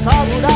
擦不掉。